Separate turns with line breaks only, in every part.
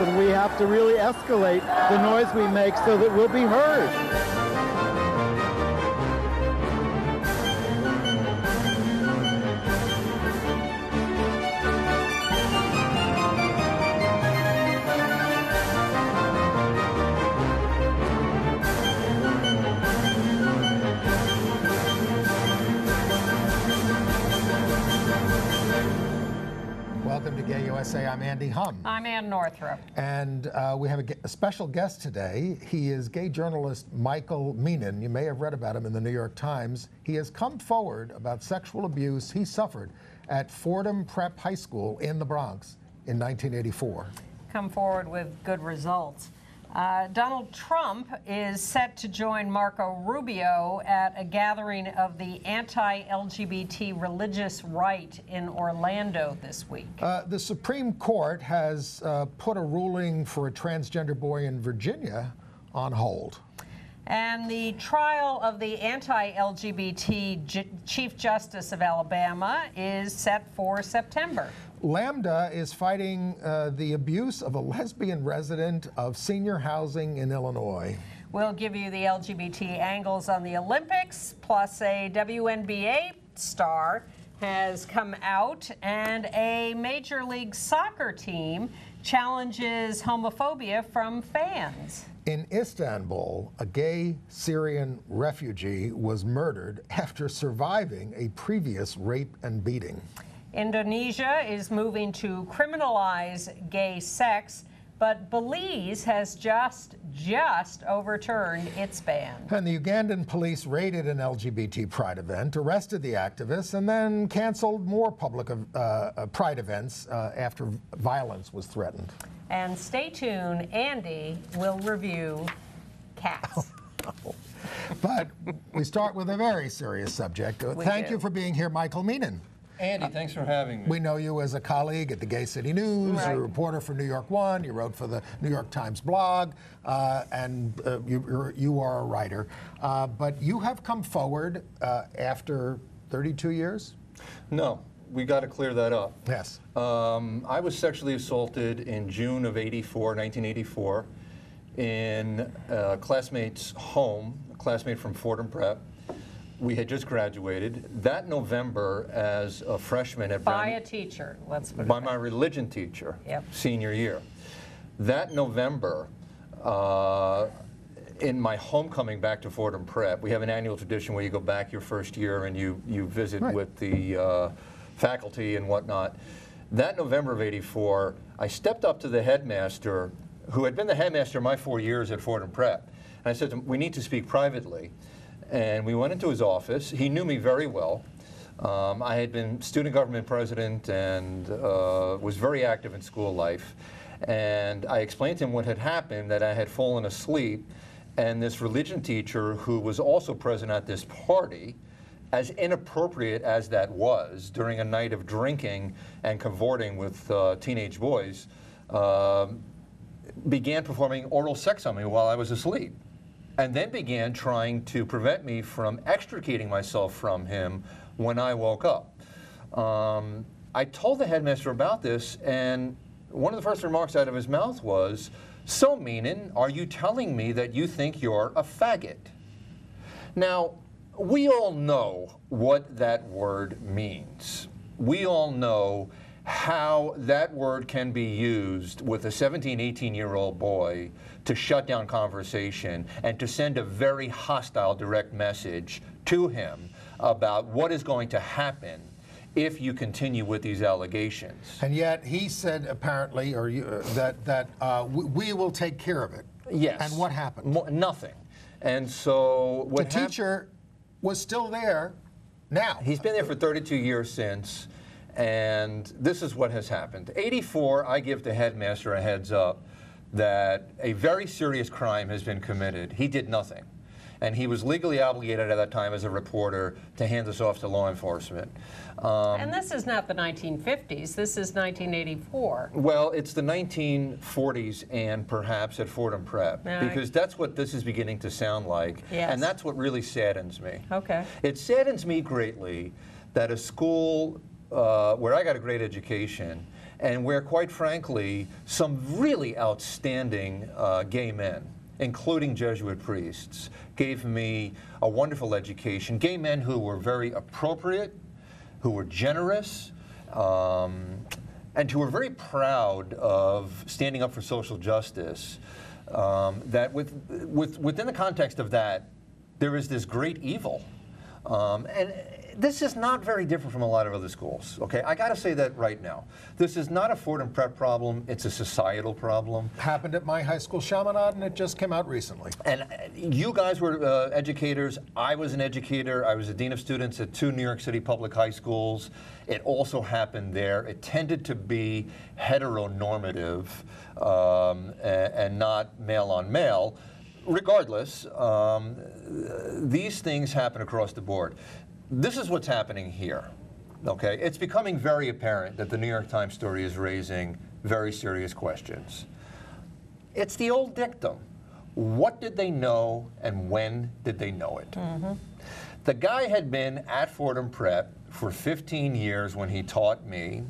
happen. We have to really escalate the noise we make so that we'll be heard.
USA. I'm Andy Humm.
I'm Ann Northrop.
And uh, we have a, a, special guest today. He is gay journalist Michael Meenan. You may have read about him in the New York Times. He has come forward about sexual abuse he suffered at Fordham Prep High School in the Bronx in 1984.
Come forward with good results. Uh, Donald Trump is set to join Marco Rubio at a gathering of the anti-LGBT religious right in Orlando this week.
Uh, the Supreme Court has uh, put a ruling for a transgender boy in Virginia on hold.
And the trial of the anti-LGBT Chief Justice of Alabama is set for September.
Lambda is fighting uh, the abuse of a lesbian resident of senior housing in Illinois.
We'll give you the LGBT angles on the Olympics, plus a WNBA star has come out, and a Major League Soccer team challenges homophobia from fans.
In Istanbul, a gay Syrian refugee was murdered after surviving a previous rape and beating.
Indonesia is moving to criminalize gay sex, but Belize has just just overturned its ban.
And the Ugandan police raided an LGBT pride event, arrested the activists, and then canceled more public uh, uh, pride events uh, after violence was threatened.
And stay tuned, Andy will review cats.
but we start with a very serious subject. We Thank do. you for being here, Michael Meenan.
Andy, thanks for having me.
We know you as a colleague at the Gay City News. Right. You're a reporter for New York One. You wrote for the New York Times blog, uh, and uh, you, you, are a writer. Uh, but you have come forward uh, after 32 years?
No, we got to clear that up.
Yes.
Um, I was sexually assaulted in June of 84, 1984, in a classmate's home, a classmate from Fordham Prep we had just graduated. That November, as a freshman at
by Brown, a teacher, let's
by my religion teacher,
yep.
senior year. That November, uh, in my homecoming back to Fordham Prep, we have an annual tradition where you go back your first year and you you visit right. with the uh, faculty and whatnot. That November of '84, I stepped up to the headmaster, who had been the headmaster my four years at Fordham Prep, and I said to him, "We need to speak privately." And we went into his office. He knew me very well. Um, I had been student government president and uh, was very active in school life. And I explained to him what had happened, that I had fallen asleep, and this religion teacher, who was also present at this party, as inappropriate as that was during a night of drinking and cavorting with uh, teenage boys, uh, began performing oral sex on me while I was asleep and then began trying to prevent me from extricating myself from him when I woke up. Um, I told the headmaster about this, and one of the first remarks out of his mouth was, So, Meenan, are you telling me that you think you're a faggot? Now, we all know what that word means. We all know how that word can be used with a 17, 18 year old boy to shut down conversation and to send a very hostile direct message to him about what is going to happen if you continue with these allegations.
And yet he said apparently, or you, uh, that that uh, we, we, will take care of it.
Yes.
And what happened?
Mo nothing. And so
what the teacher was still there. Now
he's been there for 32 years since. And this is what has happened. 84, I give the headmaster a heads up that a very serious crime has been committed. He did nothing. And he was legally obligated at that time as a reporter to hand this off to law enforcement.
Um, and this is not the 1950s, this is 1984.
Well, it's the 1940s and perhaps at Fordham Prep, because that's what this is beginning to sound like.
Yes.
And that's what really saddens me.
Okay.
It saddens me greatly that a school uh, where I got a great education, and where, quite frankly, some really outstanding uh, gay men, including Jesuit priests, gave me a wonderful education. Gay men who were very appropriate, who were generous, um, and who were very proud of standing up for social justice. Um, that with, with, within the context of that, there is this great evil. Um, and this is not very different from a lot of other schools. Okay, I got to say that right now. This is not a Fordham Prep problem. It's a societal problem.
Happened at my high school, Chaminade, and it just came out recently.
And uh, you guys were uh, educators. I was an educator. I was a dean of students at two New York City public high schools. It also happened there. It tended to be heteronormative um, and, and not male on male regardless, um, these things happen across the board. This is what's happening here. Okay, it's becoming very apparent that the New York Times story is raising very serious questions. It's the old dictum. What did they know and when did they know it? The guy had been at Fordham Prep for 15 years when he taught me.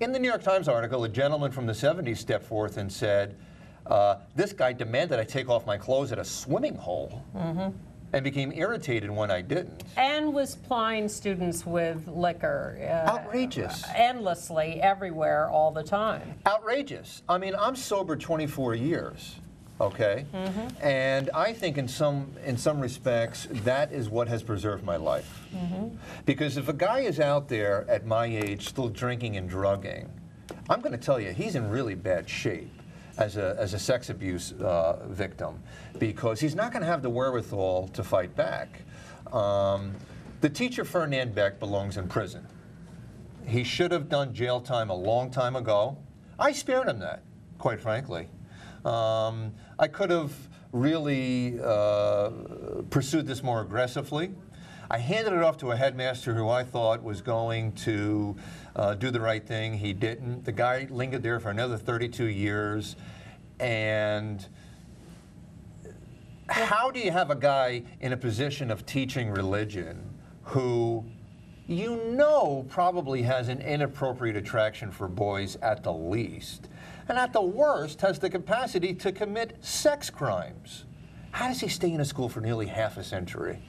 In the New York Times article, a gentleman from the 70s stepped forth and said, uh, This guy demanded I take off my clothes at a swimming hole and became irritated when I didn't.
And was plying students with liquor uh,
Outrageous.
endlessly everywhere all the time.
outrageous. I mean, I'm sober 24 years, okay, and I think in some in some respects that is what has preserved my life. Because if a guy is out there at my age still drinking and drugging, I'm going to tell you he's in really bad shape. As a, as a sex abuse uh, victim, because he's not going to have the wherewithal to fight back. Um, the teacher Ferdinand Beck belongs in prison. He should have done jail time a long time ago. I spared him that, quite frankly. Um, I could have really uh, pursued this more aggressively. I handed it off to a headmaster who I thought was going to uh, do the right thing. He didn't. The guy lingered there for another 32 years. And how do you have a guy in a position of teaching religion who you know probably has an inappropriate attraction for boys at the least, and at the worst has the capacity to commit sex crimes? How does he stay in a school for nearly half a century?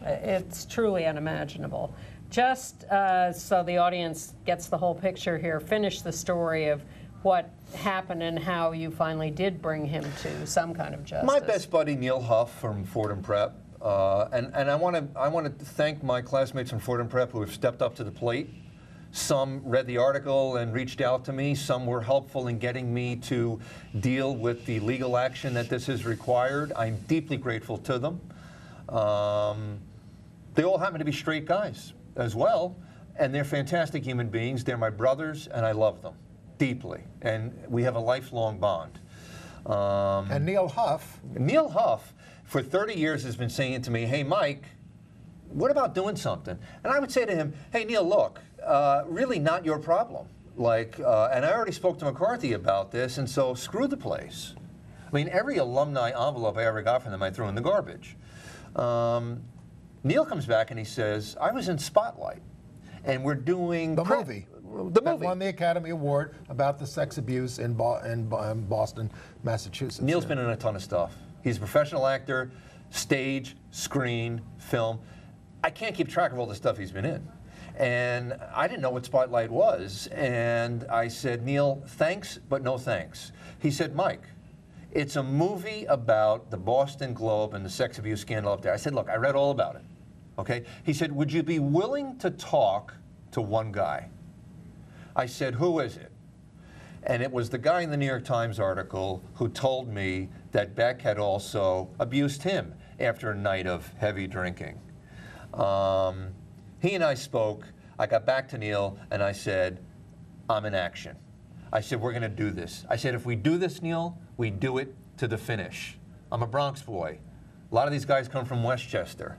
It's truly unimaginable. Just uh, so the audience gets the whole picture here, finish the story of what happened and how you finally did bring him to some kind of justice.
My best buddy Neil Huff from Fordham Prep, uh, and and I want to I want to thank my classmates from Fordham Prep who have stepped up to the plate. Some read the article and reached out to me. Some were helpful in getting me to deal with the legal action that this has required. I'm deeply grateful to them. Um, they all happen to be straight guys as well, and they're fantastic human beings. They're my brothers, and I love them deeply, and we have a lifelong bond. Um,
And Neil Huff,
Neil Huff, for 30 years, has been saying to me, Hey, Mike, what about doing something? And I would say to him, Hey, Neil, look, uh, really not your problem. Like, uh, and I already spoke to McCarthy about this, and so screw the place. I mean, every alumni envelope I ever got from them, I threw in the garbage. Um, Neil comes back and he says, I was in Spotlight, and we're doing
the movie,
The
that
movie.
won the Academy Award about the sex abuse in Bo- in Boston, Massachusetts.
Neil's
Yeah.
been in a ton of stuff. He's a professional actor, stage, screen, film. I can't keep track of all the stuff he's been in. And I didn't know what Spotlight was. And I said, Neil, thanks, but no thanks. He said, Mike, it's a movie about the Boston Globe and the sex abuse scandal up there. I said, look, I read all about it. Okay? He said, would you be willing to talk to one guy? I said, who is it? And it was the guy in the New York Times article who told me that Beck had also abused him after a night of heavy drinking. Um, he and I spoke. I got back to Neil and I said, I'm in action. I said, we're going to do this. I said, if we do this, Neil, we do it to the finish. I'm a Bronx boy. A lot of these guys come from Westchester.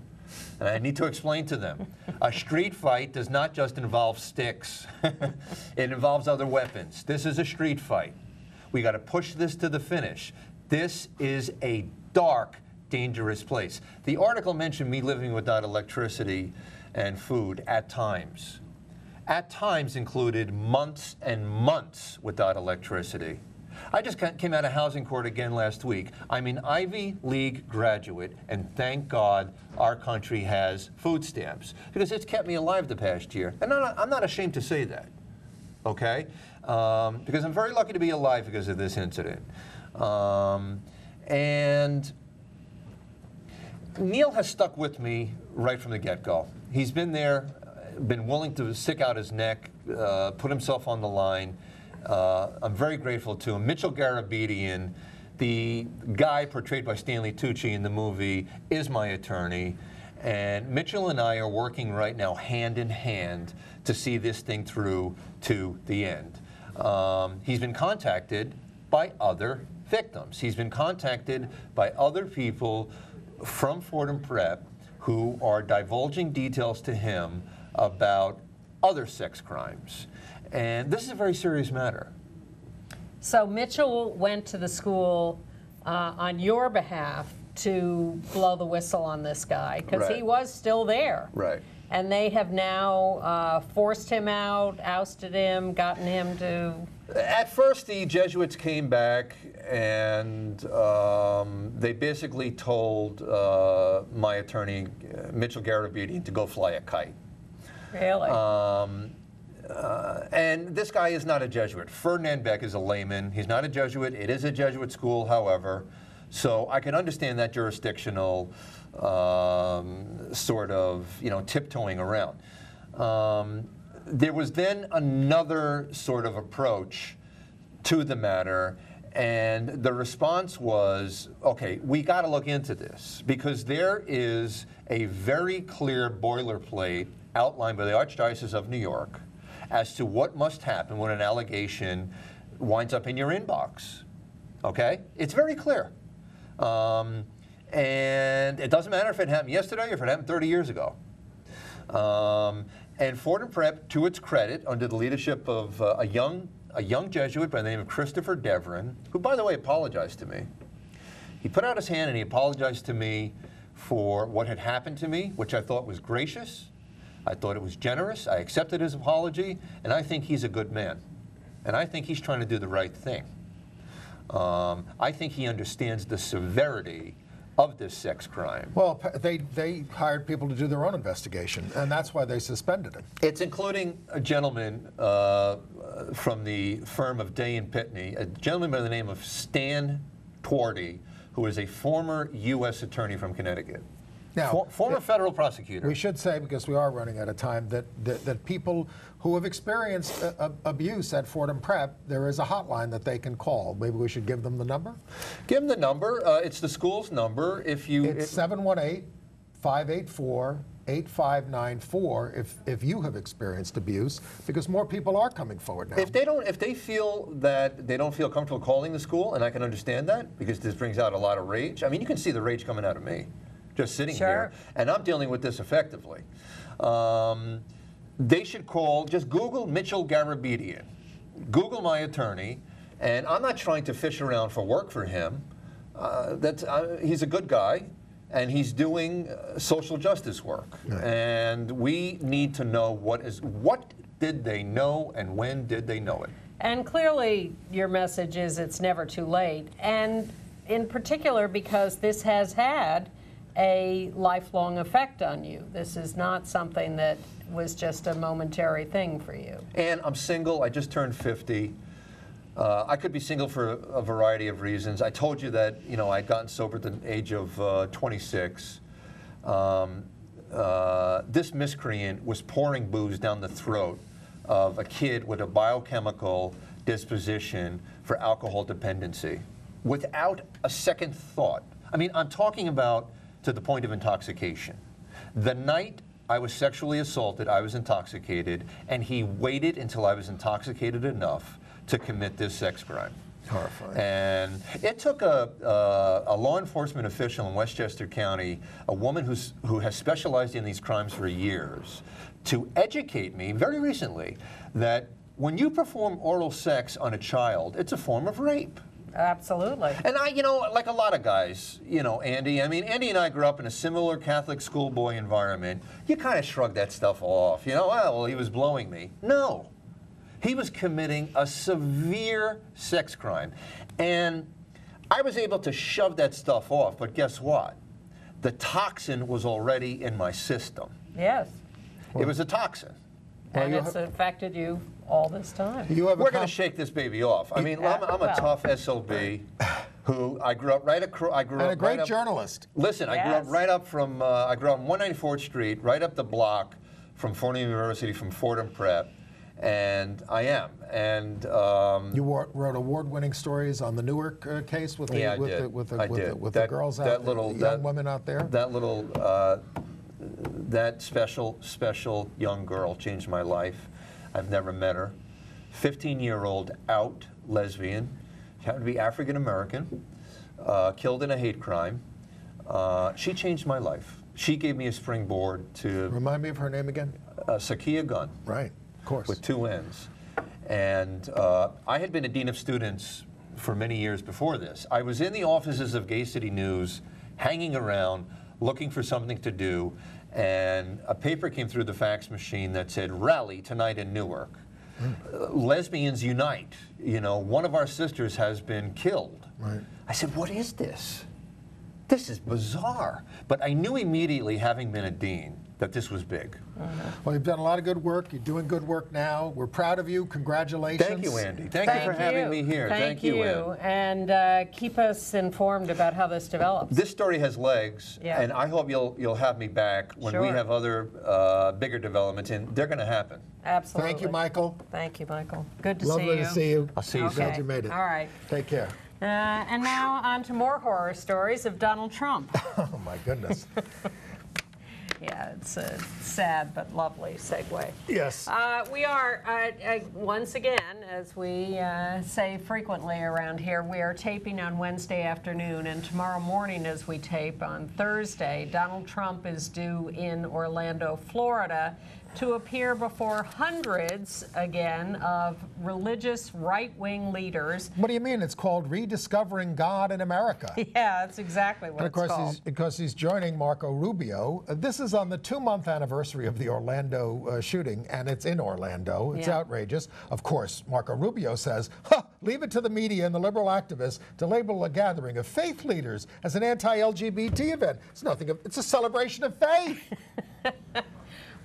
And I need to explain to them a street fight does not just involve sticks, it involves other weapons. This is a street fight. We got to push this to the finish. This is a dark, dangerous place. The article mentioned me living without electricity and food at times. at times included months and months without electricity. I just came out of housing court again last week. I'm an Ivy League graduate, and thank God our country has food stamps because it's kept me alive the past year. And I'm not, I'm not ashamed to say that, okay? Um, because I'm very lucky to be alive because of this incident. Um, and Neil has stuck with me right from the get go. He's been there, uh, been willing to stick out his neck, uh, put himself on the line. Uh, I'm very grateful to him. Mitchell Garabedian, the guy portrayed by Stanley Tucci in the movie, is my attorney. And Mitchell and I are working right now hand in hand to see this thing through to the end. Um, he's been contacted by other victims. He's been contacted by other people from Fordham Prep who are divulging details to him about other sex crimes. And this is a very serious matter.
So Mitchell went to the school uh, on your behalf to blow the whistle on this guy because he was still there.
Right.
And they have now uh, forced him out, ousted him, gotten him to.
At first, the Jesuits came back and um, they basically told uh, my attorney, uh, Mitchell Garabedian, to go fly a kite.
Really?
Um, uh, and this guy is not a Jesuit. Ferdinand Beck is a layman. He's not a Jesuit. It is a Jesuit school, however. So I can understand that jurisdictional um, sort of, you know, tiptoeing around. Um, there was then another sort of approach to the matter, and the response was, okay, we got to look into this because there is a very clear boilerplate outlined by the Archdiocese of New York as to what must happen when an allegation winds up in your inbox. Okay? It's very clear. Um, and it doesn't matter if it happened yesterday or if it happened 30 years ago. Um, and Fordham Prep, to its credit, under the leadership of uh, a young a young Jesuit by the name of Christopher Devron, who, by the way, apologized to me. He put out his hand and he apologized to me for what had happened to me, which I thought was gracious. I thought it was generous. I accepted his apology, and I think he's a good man. And I think he's trying to do the right thing. Um, I think he understands the severity of this sex crime.
Well, they, they hired people to do their own investigation, and that's why they suspended him.
It's including a gentleman uh, from the firm of Day and Pitney, a gentleman by the name of Stan Twardy, who is a former U.S. attorney from Connecticut.
Now,
For- former
it-
federal prosecutor.
We should say, because we are running out of time, that, that, that people who have experienced uh, uh, abuse at Fordham Prep, there is a hotline that they can call. Maybe we should give them the number?
Give them the number. Uh, it's the school's number. If you,
It's 718 584 8594 if if you have experienced abuse, because more people are coming forward now.
If they don't, if they feel that they don't feel comfortable calling the school, and I can understand that because this brings out a lot of rage. I mean, you can see the rage coming out of me, just sitting
Sure.
here, and I'm dealing with this effectively. Um, they should call. Just Google Mitchell Garabedian, Google my attorney, and I'm not trying to fish around for work for him. Uh, that's uh, he's a good guy. And he's doing uh, social justice work, and we need to know what is what did they know and when did they know it?
And clearly, your message is it's never too late. And in particular, because this has had a lifelong effect on you. This is not something that was just a momentary thing for you.
And I'm single. I just turned 50. Uh, I could be single for a variety of reasons. I told you that you know I'd gotten sober at the age of uh, 26. Um, uh, this miscreant was pouring booze down the throat of a kid with a biochemical disposition for alcohol dependency without a second thought. I mean, I'm talking about to the point of intoxication. The night I was sexually assaulted, I was intoxicated, and he waited until I was intoxicated enough to commit this sex crime.
Horrifying.
And it took a, uh, a law enforcement official in Westchester County, a woman who's, who has specialized in these crimes for years, to educate me very recently that when you perform oral sex on a child, it's a form of rape.
Absolutely.
And I, you know, like a lot of guys, you know, Andy, I mean, Andy and I grew up in a similar Catholic schoolboy environment. You kind of shrug that stuff off. You know, "Oh, well, he was blowing me. No. He was committing a severe sex crime. And I was able to shove that stuff off, but guess what? The toxin was already in my system.
Yes.
It was a toxin.
Well,
and
you
it's affected you all this time.
You have
We're going to shake this baby off. I mean, I'm, I'm a
well.
tough SOB who I grew up right across. I grew
and
up
a great
right up,
journalist.
Listen, I grew up right up from, uh, I grew up on 194th Street, right up the block from Fordham University, from Fordham Prep, and I am. And um,
You wor- wrote award-winning stories on the Newark uh, case with the
yeah,
with the with the, with the, with
that,
the girls out there.
that
there,
little,
the
that,
young women out there.
That little, uh, that special, special young girl changed my life. I've never met her. 15-year-old out lesbian, she happened to be African American, uh, killed in a hate crime. Uh, she changed my life. She gave me a springboard to
Remind me of her name again.
uh, Sakia Gunn
Right, of course.
with two N's. And uh, I had been a dean of students for many years before this. I was in the offices of Gay City News, hanging around, looking for something to do, and a paper came through the fax machine that said, Rally tonight in Newark. Uh, lesbians unite. You know, one of our sisters has been killed.
Right.
I said, What is this? This is bizarre. But I knew immediately, having been a dean, that this was big.
Well, you've done a lot of good work. You're doing good work now. We're proud of you. Congratulations.
Thank you, Andy. Thank, you for having me here.
Thank,
you,
you. And uh, keep us informed about how this develops.
This story has legs,
Yeah.
and I hope you'll you'll have me back when we have other uh, bigger developments, and they're going to happen.
Absolutely.
Thank you, Michael.
Thank you, Michael. Good to
Lovely
see you.
Lovely to see you.
I'll see you
Okay.
Glad you made it.
All right.
Take care.
Uh, and now on to more horror stories of Donald Trump.
Oh my goodness.
yeah, it's a sad but lovely segue.
yes.
Uh, we are, uh, uh, once again, as we uh, say frequently around here, we are taping on Wednesday afternoon, and tomorrow morning, as we tape on Thursday, Donald Trump is due in Orlando, Florida, to appear before hundreds, again, of religious right wing leaders.
What do you mean? It's called Rediscovering God in America.
Yeah, that's exactly what
And of
it's
course, he's, because he's joining Marco Rubio. Uh, This is on the two-month anniversary of the Orlando uh, shooting, and it's in Orlando. It's
Yeah.
outrageous. Of course, Marco Rubio says, huh, leave it to the media and the liberal activists to label a gathering of faith leaders as an anti-LGBT event. It's nothing. Of, it's a celebration of faith.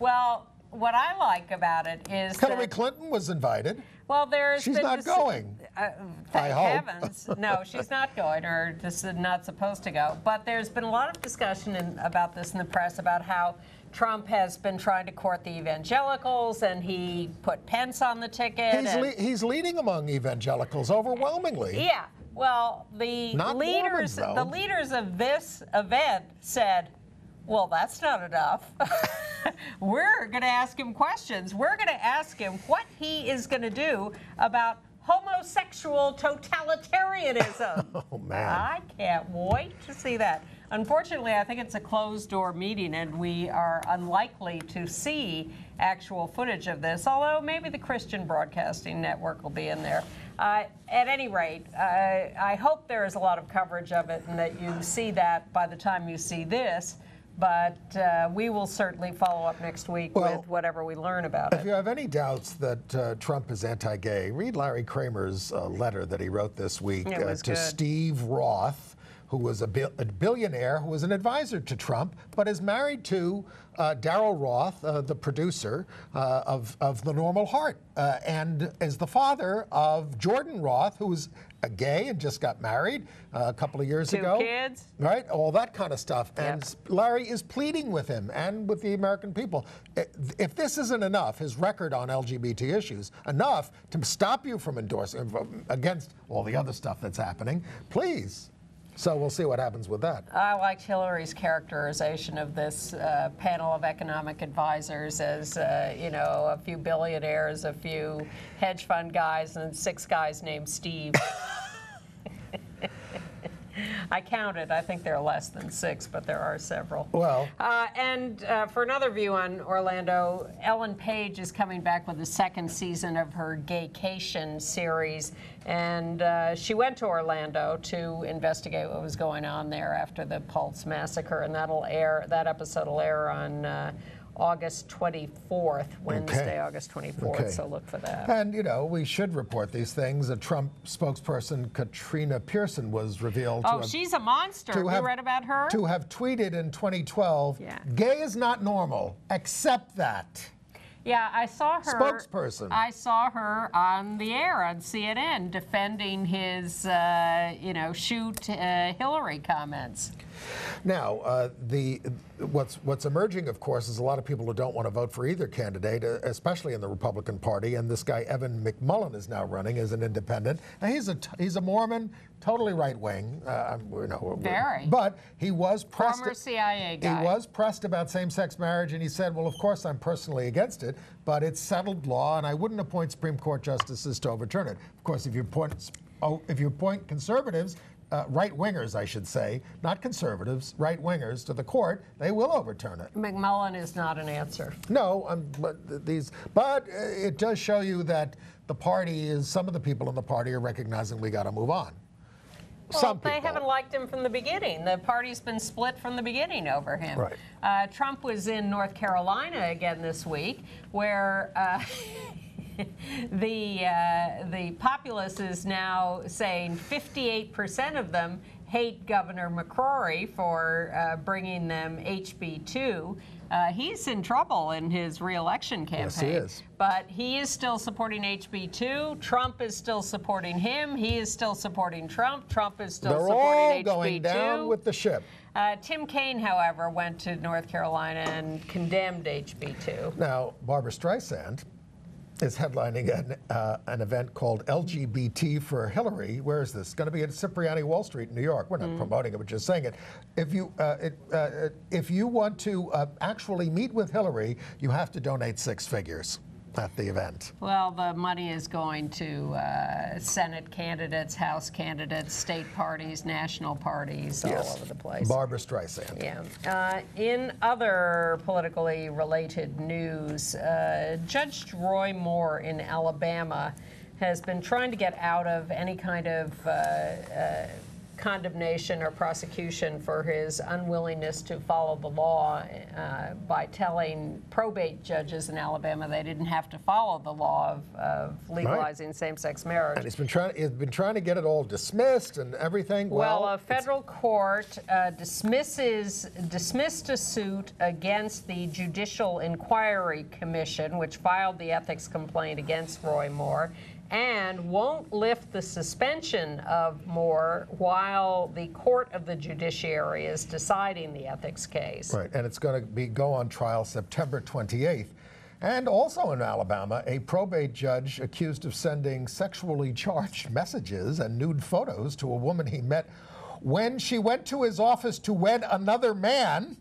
Well, what I like about it is
Hillary
that,
Clinton was invited.
well, there's
She's not going.
Uh, thank heavens. No, she's not going, or this is not supposed to go. But there's been a lot of discussion in, about this in the press about how Trump has been trying to court the evangelicals, and he put Pence on the ticket.
He's,
and-
le- he's leading among evangelicals overwhelmingly.
yeah. Well, the
Not
leaders,
Mormons,
the leaders of this event said, "Well, that's not enough. We're going to ask him questions. We're going to ask him what he is going to do about homosexual totalitarianism."
Oh, man.
I can't wait to see that. Unfortunately, I think it's a closed door meeting, and we are unlikely to see actual footage of this, although maybe the Christian Broadcasting Network will be in there. Uh, at any rate, I, I hope there is a lot of coverage of it and that you see that by the time you see this. But uh, we will certainly follow up next week
Well,
with whatever we learn about
If
it.
If you have any doubts that uh, Trump is anti-gay, read Larry Kramer's uh, letter that he wrote this week uh, to
good.
Steve Roth, who was a, bil- a billionaire who was an advisor to Trump, but is married to uh, Daryl Roth, uh, the producer uh, of, of The Normal Heart, uh, and is the father of Jordan Roth, who's a gay and just got married uh, a couple of years
Two
ago.
kids.
Right, all that kind of stuff. And
Yep.
Larry is pleading with him and with the American people. If this isn't enough, his record on LGBT issues, enough to stop you from endorsing against all the other stuff that's happening, please. So we'll see what happens with that.
I liked Hillary's characterization of this uh, panel of economic advisors as, uh, you know, a few billionaires, a few hedge fund guys, and six guys named Steve. I counted. I think there are less than six, but there are several.
Well,
Uh, and uh, for another view on Orlando, Ellen Page is coming back with the second season of her Gaycation series. And uh, she went to Orlando to investigate what was going on there after the Pulse massacre. And that'll air, that episode will air on uh, August 24th, Wednesday, August 24th.
Okay.
So look for that.
and you know, we should report these things. A Trump spokesperson, Katrina Pearson, was revealed to
Oh,
have,
she's a monster.
to
You
have-
read about her?
to have tweeted in 2012,
Yeah.
"Gay is not normal, accept that."
Yeah, I saw her.
Spokesperson.
I saw her on the air on CNN defending his, uh, you know, shoot uh, Hillary comments.
Now, uh, the what's what's emerging, of course, is a lot of people who don't want to vote for either candidate, uh, especially in the Republican Party. And this guy Evan McMullin is now running as an independent. Now he's a t- he's a Mormon, totally right wing. Uh, you know,
Very.
But he was pressed.
Former CIA guy.
He was pressed about same-sex marriage, and he said, "Well, of course, I'm personally against it, but it's settled law, and I wouldn't appoint Supreme Court justices to overturn it." Of course, if you appoint oh, if you appoint conservatives, uh, right wingers, I should say, not conservatives, right wingers to the court, they will overturn it.
McMullin is not an answer.
No, um, but these, but uh, it does show you that the party is. Some of the people in the party are recognizing we got to move on.
Well,
Some
they haven't liked him from the beginning. The party's been split from the beginning over him.
Right.
Uh, Trump was in North Carolina again this week, where uh, the uh, the populace is now saying 58% of them hate Governor McCrory for uh, bringing them HB 2. Uh, he's in trouble in his reelection campaign.
Yes, he is.
But he is still supporting HB2. Trump is still supporting him. He is still supporting Trump. Trump is still
They're
supporting
all
HB2.
going down with the ship.
uh, Tim Kaine, however, went to North Carolina and condemned HB2.
Now, Barbra Streisand is headlining an, uh, an event called LGBT for Hillary. Where is this? Going to be at Cipriani Wall Street in New York. We're not promoting it, we're just saying it. If you, uh, it, uh, if you want to uh, actually meet with Hillary, you have to donate six figures at the event.
Well, the money is going to uh, Senate candidates, House candidates, state parties, national parties, all over the place.
Barbra Streisand.
Yeah. Uh, in other politically related news, uh, Judge Roy Moore in Alabama has been trying to get out of any kind of uh, uh, condemnation or prosecution for his unwillingness to follow the law uh, by telling probate judges in Alabama they didn't have to follow the law of, of legalizing same-sex marriage.
And he's been trying. He's been trying to get it all dismissed and everything.
Well,
Well,
a federal court uh, dismisses dismissed a suit against the Judicial Inquiry Commission, which filed the ethics complaint against Roy Moore, and won't lift the suspension of Moore while the court of the judiciary is deciding the ethics case.
Right, and it's going to be go on trial September 28th. And also in Alabama, a probate judge accused of sending sexually charged messages and nude photos to a woman he met when she went to his office to wed another man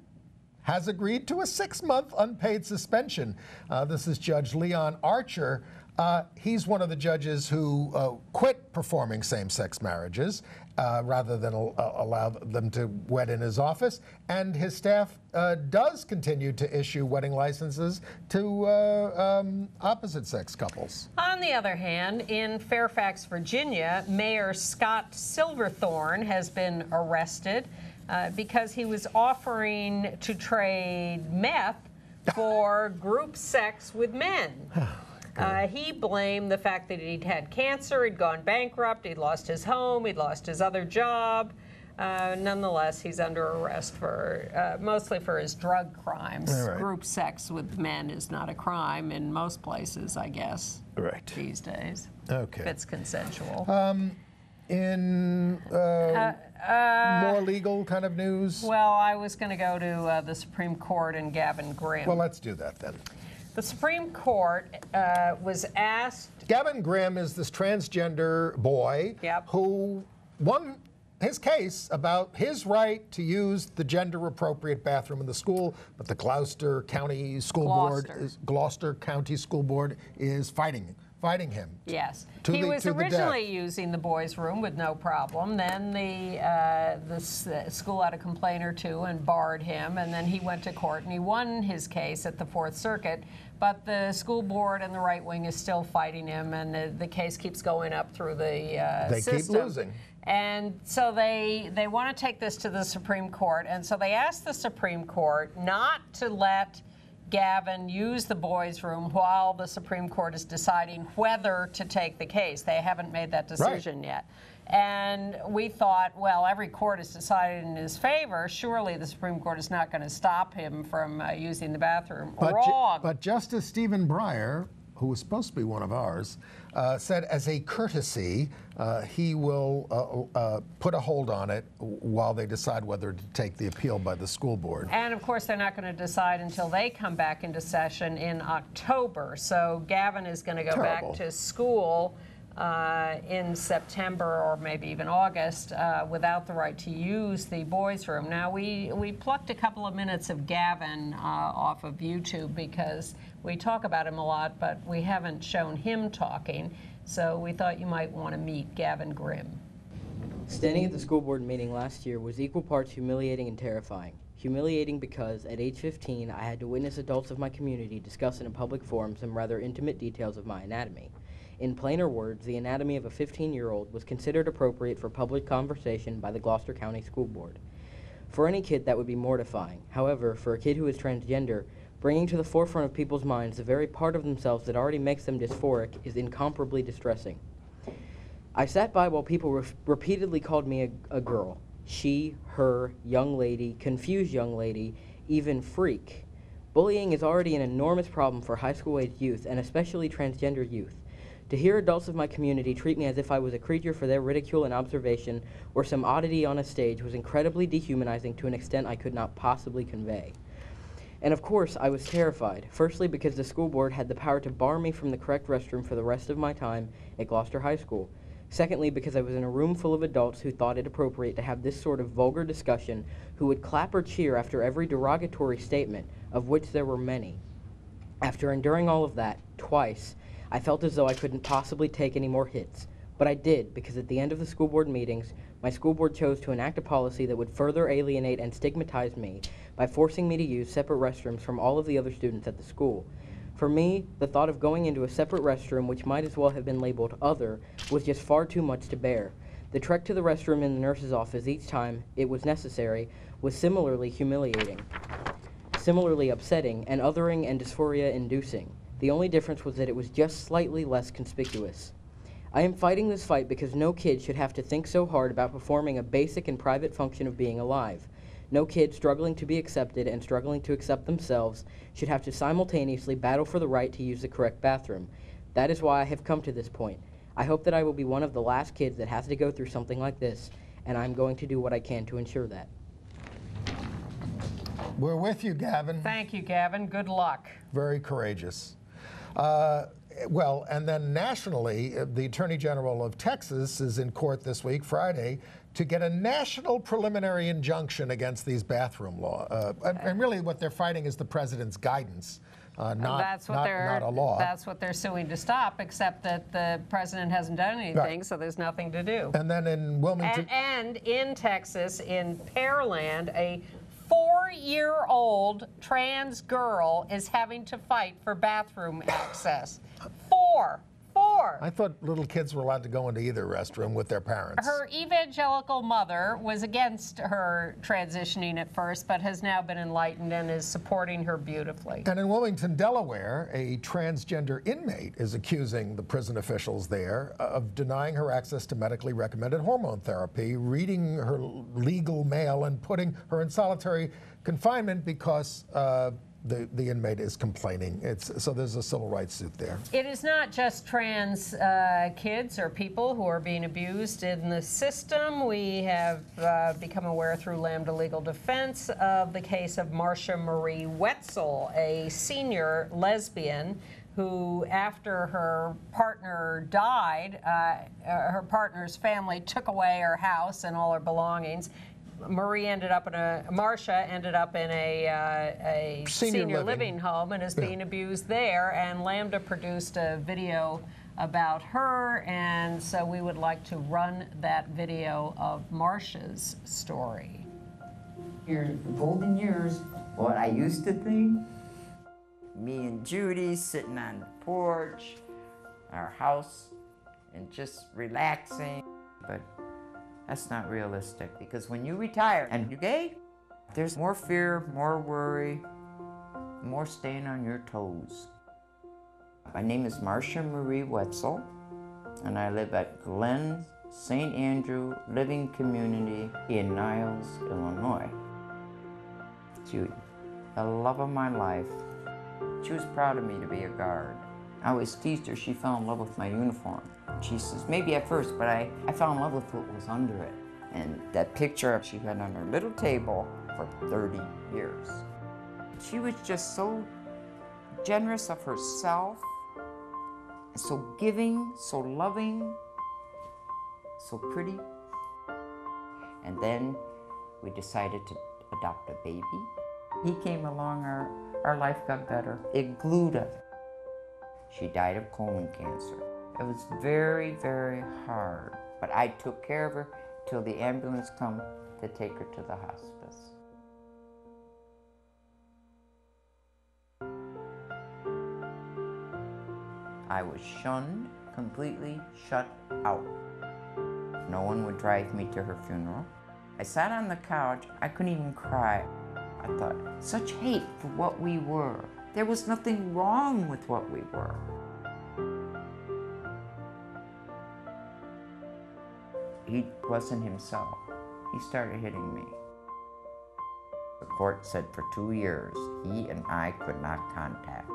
has agreed to a six month unpaid suspension. Uh, this is Judge Leon Archer. Uh, he's one of the judges who uh, quit performing same sex marriages uh, rather than al- uh, allow them to wed in his office. And his staff uh, does continue to issue wedding licenses to uh, um, opposite sex couples.
On the other hand, in Fairfax, Virginia, Mayor Scott Silverthorne has been arrested uh, because he was offering to trade meth for group sex with men. Uh, he blamed the fact that he'd had cancer, he'd gone bankrupt, he'd lost his home, he'd lost his other job. Uh, nonetheless, he's under arrest for uh, mostly for his drug crimes.
Right.
Group sex with men is not a crime in most places, I guess,
Right.
these days.
Okay.
If it's consensual.
In uh, more legal kind of news?
well, I was going to go to uh, the Supreme Court and Gavin Grimm.
Well, let's do that then.
The Supreme Court uh, was asked
Gavin Grimm is this transgender boy
Yep.
who won his case about his right to use the gender appropriate bathroom in the school, but the Gloucester County School Board
Gloucester.
is Gloucester County School Board is fighting fighting him.
Yes.
To
he
the-
was
to the
originally using the boys' room with no problem. Then the, uh, the uh, school had a complaint or two and barred him, and then he went to court and he won his case at the Fourth Circuit. But the school board and the right wing is still fighting him, and the, the case keeps going up through the uh,
They keep losing.
And so they they want to take this to the Supreme Court, and so they asked the Supreme Court not to let Gavin use the boys' room while the Supreme Court is deciding whether to take the case. They haven't made that decision yet. And we thought, well, every court has decided in his favor. Surely the Supreme Court is not going to stop him from uh, using the bathroom.
But, Ju- but Justice Stephen Breyer, who was supposed to be one of ours, uh, said as a courtesy, uh, he will uh, uh, put a hold on it while they decide whether to take the appeal by the school board.
And of course, they're not going to decide until they come back into session in October. So Gavin is going to go
Terrible.
back to school uh, in September or maybe even August uh, without the right to use the boys' room. Now, we, we plucked a couple of minutes of Gavin uh, off of YouTube because we talk about him a lot, but we haven't shown him talking. So we thought you might want to meet Gavin Grimm.
Standing at the school board meeting last year was equal parts humiliating and terrifying. Humiliating because, at age 15, I had to witness adults of my community discuss in a public forum some rather intimate details of my anatomy. In plainer words, the anatomy of a 15 year old was considered appropriate for public conversation by the Gloucester County School Board. For any kid, that would be mortifying. However, for a kid who is transgender, bringing to the forefront of people's minds the very part of themselves that already makes them dysphoric is incomparably distressing. I sat by while people re- repeatedly called me a, a girl. She, her, young lady, confused young lady, even freak. Bullying is already an enormous problem for high school aged youth, and especially transgender youth. To hear adults of my community treat me as if I was a creature for their ridicule and observation, or some oddity on a stage, was incredibly dehumanizing to an extent I could not possibly convey. And of course, I was terrified. Firstly, because the school board had the power to bar me from the correct restroom for the rest of my time at Gloucester High School. Secondly, because I was in a room full of adults who thought it appropriate to have this sort of vulgar discussion, who would clap or cheer after every derogatory statement, of which there were many. After enduring all of that, twice, I felt as though I couldn't possibly take any more hits. But I did, because at the end of the school board meetings, my school board chose to enact a policy that would further alienate and stigmatize me by forcing me to use separate restrooms from all of the other students at the school. For me, the thought of going into a separate restroom, which might as well have been labeled other, was just far too much to bear. The trek to the restroom in the nurse's office each time it was necessary was similarly humiliating similarly upsetting, and othering and dysphoria inducing. The only difference was that it was just slightly less conspicuous. I am fighting this fight because no kid should have to think so hard about performing a basic and private function of being alive. No kid struggling to be accepted and struggling to accept themselves should have to simultaneously battle for the right to use the correct bathroom. That is why I have come to this point. I hope that I will be one of the last kids that has to go through something like this, and I'm going to do what I can to ensure that.
We're with you, Gavin.
Thank you, Gavin. Good luck.
Very courageous. Uh, well, and then nationally, uh, the Attorney General of Texas is in court this week, Friday, to get a national preliminary injunction against these bathroom law. Uh, and, and really, what they're fighting is the president's guidance, uh, not,
that's what
not,
they're
not a law.
that's what they're suing to stop. Except that the president hasn't done anything,
Right.
so there's nothing to do.
and then in Wilmington,
And, and in Texas, in Pearland, a four-year-old trans girl is having to fight for bathroom access. Four,
I thought little kids were allowed to go into either restroom with their parents.
Her evangelical mother was against her transitioning at first, but has now been enlightened and is supporting her beautifully.
And in Wilmington, Delaware, a transgender inmate is accusing the prison officials there of denying her access to medically recommended hormone therapy, reading her legal mail, and putting her in solitary confinement because uh, the, the inmate is complaining. It's, so there's a civil rights suit there.
It is not just trans uh, kids or people who are being abused in the system. We have uh, become aware through Lambda Legal Defense of the case of Marsha Marie Wetzel, a senior lesbian who, after her partner died, uh, uh, her partner's family took away her house and all her belongings. Marie ended up in a Marsha ended up in a, uh, a
Senior
senior
living.
living home and is
Yeah.
being abused there. And Lambda produced a video about her, and so we would like to run that video of Marsha's story.
Years, the golden years, what I used to think. Me and Judy sitting on the porch, our house, and just relaxing. But that's not realistic because when you retire and you're gay, there's more fear, more worry, more staying on your toes. My name is Marsha Marie Wetzel, and I live at Glen St. Andrew Living Community in Niles, Illinois. Judy, the love of my life. She was proud of me to be a guard. I always teased her she fell in love with my uniform. She says, maybe at first, but I, I fell in love with what was under it. And that picture she had on her little table for 30 years. She was just so generous of herself, so giving, so loving, so pretty. And then we decided to adopt a baby. He came along, our, our life got better. It glued us. She died of colon cancer. It was very, very hard, but I took care of her till the ambulance come to take her to the hospice. I was shunned, completely shut out. No one would drive me to her funeral. I sat on the couch, I couldn't even cry. I thought, such hate for what we were. There was nothing wrong with what we were. He wasn't himself. He started hitting me. The court said for two years, he and I could not contact.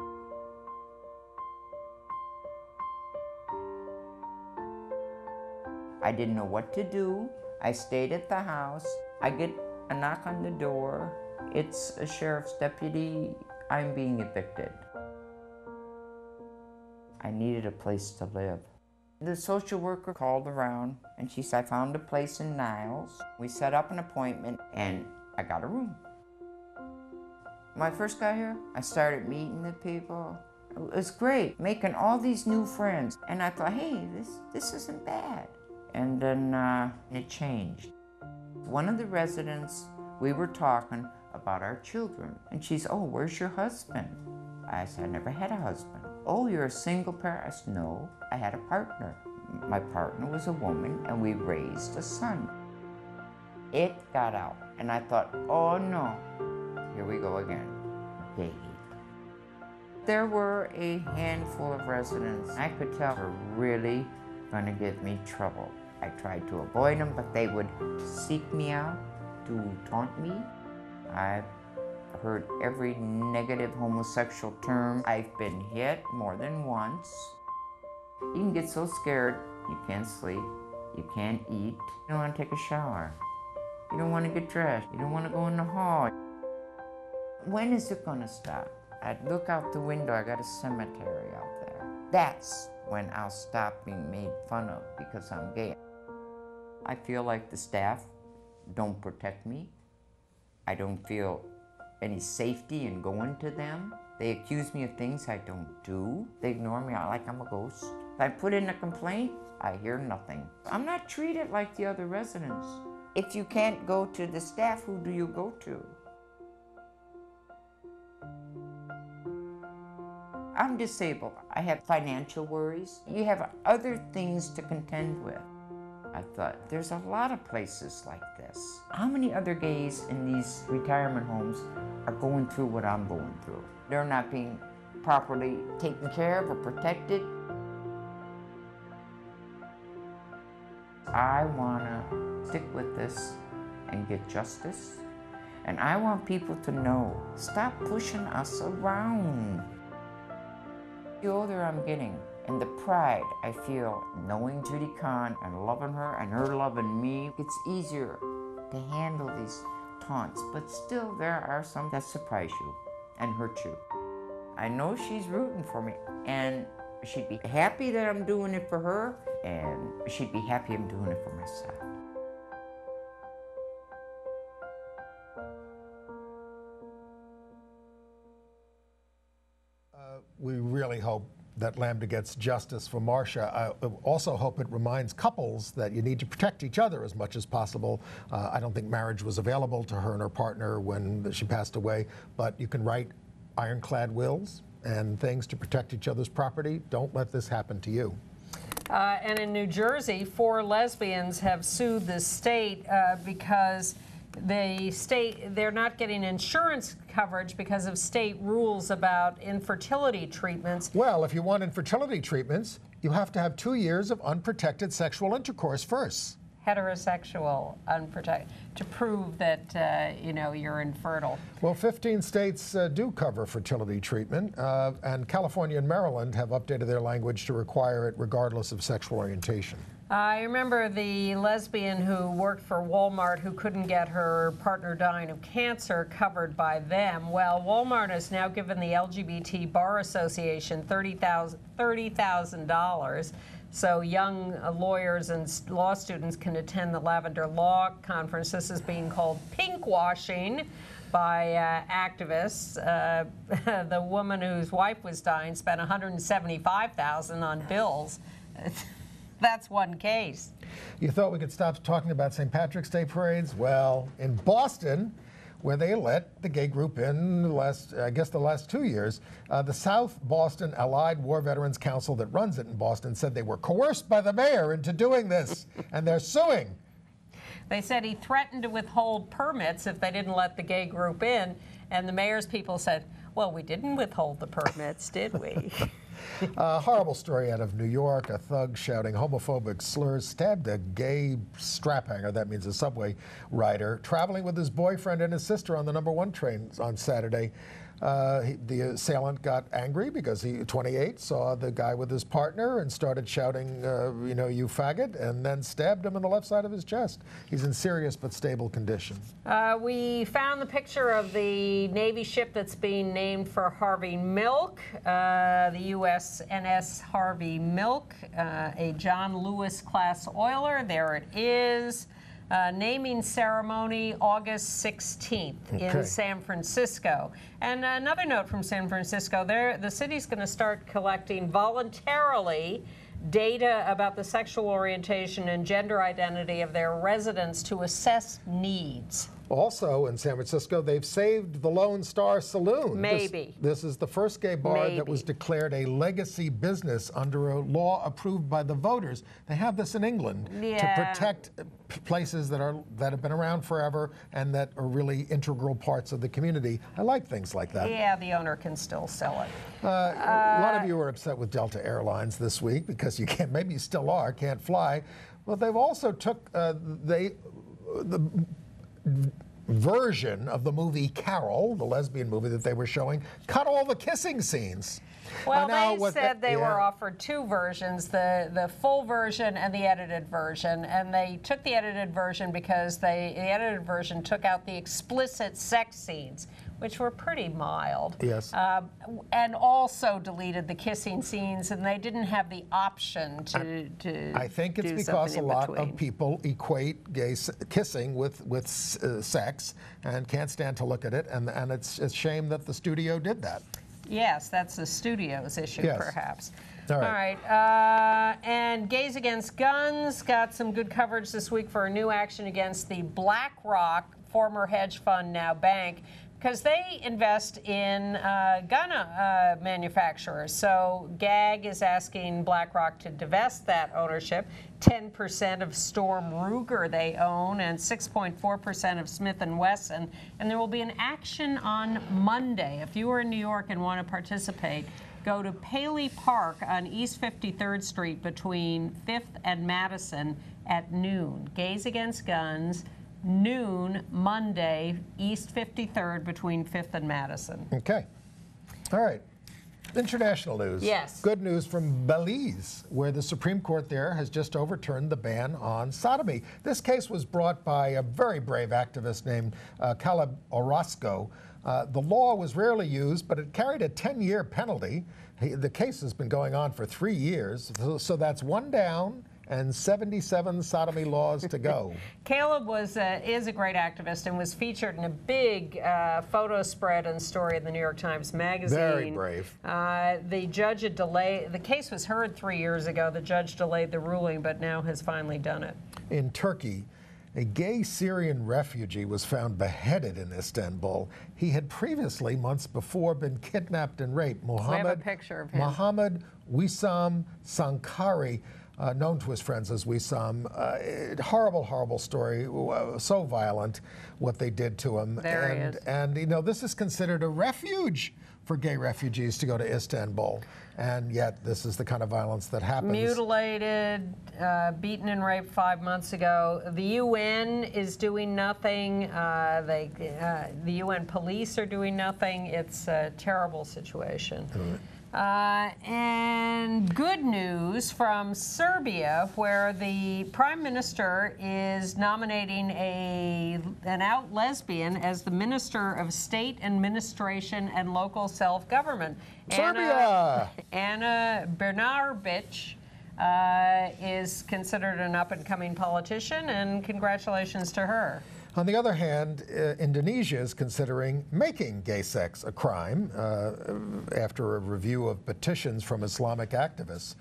I didn't know what to do. I stayed at the house. I get a knock on the door. It's a sheriff's deputy. I'm being evicted. I needed a place to live. The social worker called around and she said, I found a place in Niles. We set up an appointment and I got a room. When I first got here, I started meeting the people. It was great, making all these new friends. And I thought, hey, this, this isn't bad. And then uh, it changed. One of the residents, we were talking about our children. And she's, oh, where's your husband? I said, I never had a husband. Oh, you're a single parent? I said, no, I had a partner. My partner was a woman and we raised a son. It got out and I thought, oh no, here we go again, gay. There were a handful of residents I could tell were really going to give me trouble. I tried to avoid them, but they would seek me out to taunt me. I've heard every negative homosexual term. I've been hit more than once. You can get so scared, you can't sleep, you can't eat, you don't want to take a shower, you don't want to get dressed, you don't want to go in the hall. When is it going to stop? I'd look out the window, I got a cemetery out there. That's when I'll stop being made fun of because I'm gay. I feel like the staff don't protect me. I don't feel any safety in going to them. They accuse me of things I don't do. They ignore me like I'm a ghost. If I put in a complaint, I hear nothing. I'm not treated like the other residents. If you can't go to the staff, who do you go to? I'm disabled. I have financial worries. You have other things to contend with. I thought, there's a lot of places like this. How many other gays in these retirement homes are going through what I'm going through? They're not being properly taken care of or protected. I want to stick with this and get justice. And I want people to know, stop pushing us around. The older I'm getting, and the pride I feel knowing Judy Kahn and loving her and her loving me, it's easier to handle these taunts. But still, there are some that surprise you and hurt you. I know she's rooting for me, and she'd be happy that I'm doing it for her, and she'd be happy I'm doing it for myself.
Uh, we really hope that Lambda gets justice for Marsha. I also hope it reminds couples that you need to protect each other as much as possible. Uh, I don't think marriage was available to her and her partner when she passed away, but you can write ironclad wills and things to protect each other's property. Don't let this happen to you.
Uh, and in New Jersey, four lesbians have sued the state uh, because the state they're not getting insurance coverage because of state rules about infertility treatments.
Well, if you want infertility treatments, you have to have two years of unprotected sexual intercourse first.
Heterosexual, unprotected, to prove that uh, you know you're infertile.
Well, 15 states uh, do cover fertility treatment, uh, and California and Maryland have updated their language to require it regardless of sexual orientation.
I remember the lesbian who worked for Walmart who couldn't get her partner dying of cancer covered by them. Well, Walmart has now given the LGBT Bar Association $30,000 $30, so young lawyers and law students can attend the Lavender Law Conference. This is being called pink washing by uh, activists. Uh, the woman whose wife was dying spent 175,000 on bills. That's one case.
You thought we could stop talking about St. Patrick's Day parades? Well, in Boston, where they let the gay group in the last, I guess, the last two years, uh, the South Boston Allied War Veterans Council that runs it in Boston said they were coerced by the mayor into doing this, and they're suing.
They said he threatened to withhold permits if they didn't let the gay group in, and the mayor's people said, well, we didn't withhold the permits, did we?
A horrible story out of New York. A thug shouting homophobic slurs stabbed a gay strap hanger, that means a subway rider, traveling with his boyfriend and his sister on the number one train on Saturday. Uh, he, the assailant got angry because he, 28, saw the guy with his partner and started shouting, uh, you know, you faggot, and then stabbed him in the left side of his chest. He's in serious but stable condition.
Uh, we found the picture of the Navy ship that's being named for Harvey Milk, uh, the USNS Harvey Milk, uh, a John Lewis class oiler. There it is. Uh, naming ceremony August 16th
Okay.
in San Francisco. And another note from San Francisco, there the city's going to start collecting voluntarily data about the sexual orientation and gender identity of their residents to assess needs.
Also in San Francisco, they've saved the Lone Star Saloon. This-
Maybe.
This, is the first gay bar that was declared a legacy business under a law approved by the voters. They have this in England
Yeah.
to protect uh, places that are that have been around forever and that are really integral parts of the community. I like things like that.
Yeah, the owner can still sell it.
Uh, a lot of you were upset with Delta Airlines this week because you can't, maybe you still are, can't fly. Well, they've also took uh, they the version of the movie Carol, the lesbian movie that they were showing, cut all the kissing scenes.
Well, they said they were offered two versions, the, the full version and the edited version. And they took the edited version because they, the edited version took out the explicit sex scenes, which were pretty mild.
Yes.
Uh, and also deleted the kissing scenes, and they didn't have the option to, to
I think it's because a lot
between.
of people equate gay s- kissing with with uh, sex and can't stand to look at it, and and it's a shame that the studio did that.
Yes, that's the studio's issue,
Yes.
perhaps.
All right.
All right. Uh, and Gays Against Guns got some good coverage this week for a new action against the BlackRock, former hedge fund, now bank, because they invest in uh, gun uh, manufacturers. So GAG is asking BlackRock to divest that ownership. 10% of Sturm Ruger they own, and 6.4% of Smith and Wesson. And there will be an action on Monday. If you are in New York and want to participate, go to Paley Park on East 53rd Street between 5th and Madison at noon. Gays Against Guns, noon Monday, East 53rd between 5th and Madison.
Okay. All right. International news.
Yes.
Good news from Belize, where the Supreme Court there has just overturned the ban on sodomy. This case was brought by a very brave activist named uh, Caleb Orozco. Uh, the law was rarely used, but it carried a 10 year penalty. He, the case has been going on for three years, so, so that's one down and 77 sodomy laws to go.
Caleb was uh, is a great activist and was featured in a big uh, photo spread and story in the New York Times Magazine.
Very brave.
Uh, the judge had delayed. The case was heard three years ago. The judge delayed the ruling, but now has finally done it.
In Turkey, a gay Syrian refugee was found beheaded in Istanbul. He had previously, months before, been kidnapped and raped.
have a
Mohammed,
picture of him.
Mohammed Wissam Sankari, uh, known to his friends as Wissam. Uh, horrible, horrible story. uh, So violent what they did to him.
There he
and,
is.
and, you know, this is considered a refuge for gay refugees to go to Istanbul. And yet, this is the kind of violence that happens.
Mutilated, uh, beaten and raped five months ago. The UN is doing nothing. Uh, they, uh, the UN police are doing nothing. It's a terrible situation. Uh, and good news from Serbia, where the prime minister is nominating a an out lesbian as the minister of state administration and local self-government.
Serbia!
Anna Brnabic uh, is considered an up-and-coming politician, and congratulations to her.
On the other hand, uh, Indonesia is considering making gay sex a crime uh, after a review of petitions from Islamic activists.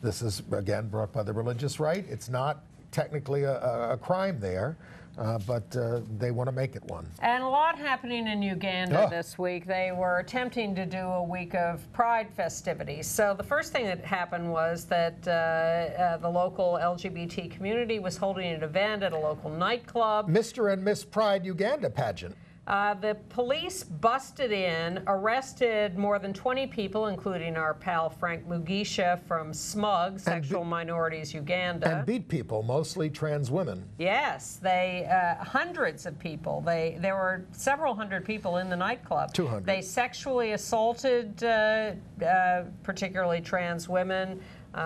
This is, again, brought by the religious right. It's not technically a, a- a crime there, uh, but uh, they want to make it one.
And a lot happening in Uganda
Oh.
this week. They were attempting to do a week of Pride festivities. So the first thing that happened was that uh, uh, the local LGBT community was holding an event at a local nightclub.
Mr. and Miss Pride Uganda pageant.
Uh, the police busted in, arrested more than 20 people, including our pal Frank Mugisha from SMUG, Sexual Minorities Uganda.
and beat people, mostly trans women.
Yes, they uh, hundreds of people. They there were several hundred people in the nightclub.
200.
They sexually assaulted, uh, uh, particularly trans women, uh,